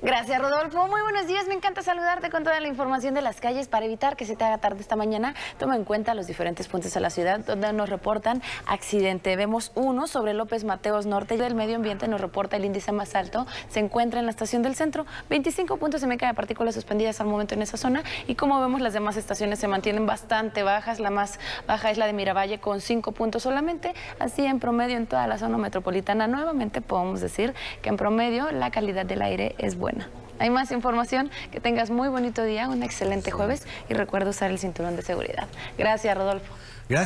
Gracias, Rodolfo. Muy buenos días. Me encanta saludarte con toda la información de las calles para evitar que se te haga tarde esta mañana. Toma en cuenta los diferentes puntos de la ciudad donde nos reportan accidente. Vemos uno sobre López Mateos Norte y del medio ambiente nos reporta el índice más alto. Se encuentra en la estación del centro. 25 puntos de meca de partículas suspendidas al momento en esa zona. Y como vemos, las demás estaciones se mantienen bastante bajas. La más baja es la de Miravalle con 5 puntos solamente. Así en promedio en toda la zona metropolitana. Nuevamente podemos decir que en promedio la calidad del aire es buena. Hay más información, que tengas muy bonito día, un excelente jueves y recuerda usar el cinturón de seguridad. Gracias, Rodolfo.